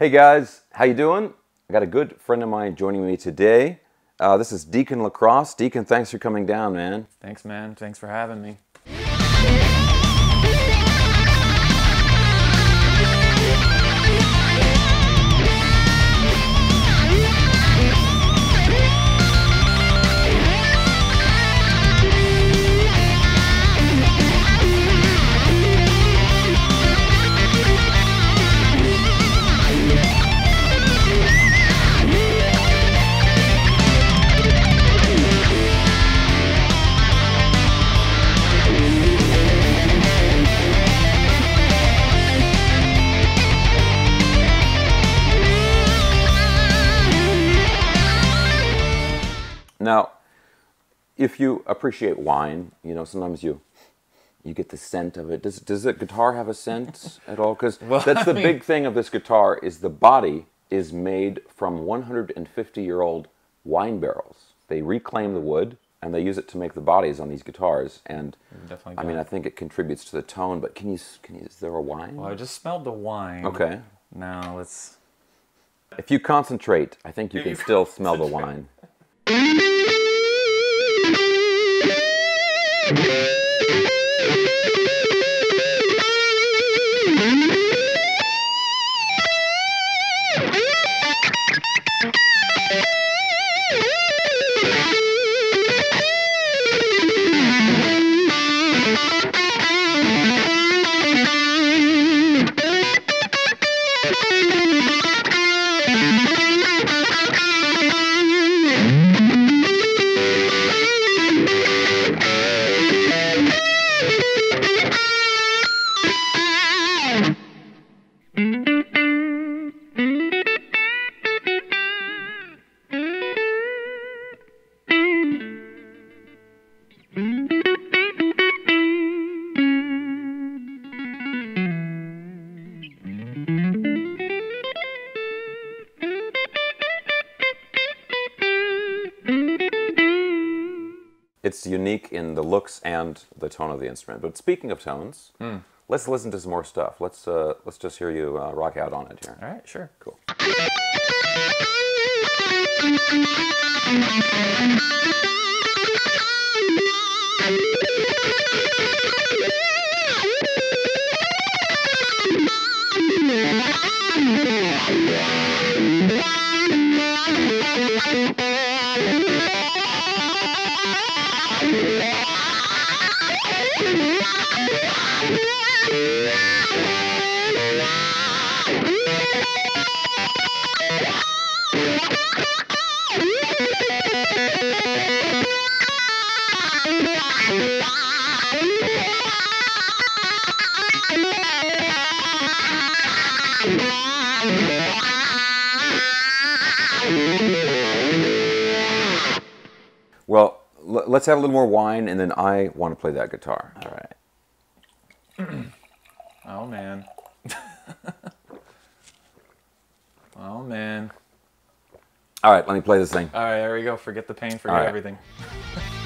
Hey guys, how you doing? I got a good friend of mine joining me today. Uh, this is Deakon Lekross. Deakon, thanks for coming down, man. Thanks, man. Thanks for having me. Now, if you appreciate wine, you know sometimes you you get the scent of it. Does does the guitar have a scent at all? Because Well, that's the I mean- big thing of this guitar is the body is made from 150 year old wine barrels. They reclaim the wood and they use it to make the bodies on these guitars. And I mean, I think it contributes to the tone. But can you can you? Is there a wine? Well, I just smelled the wine. Okay. Now let's. If you concentrate, I think you can still smell the wine. It's unique in the looks and the tone of the instrument. But speaking of tones, let's listen to some more stuff. Let's uh, let's just hear you uh, rock out on it here. All right, sure. Cool. Well, let's have a little more wine, and then I want to play that guitar. All right. Oh man. oh man. All right. Let me play this thing. All right, there we go. Forget the pain. Forget right. everything.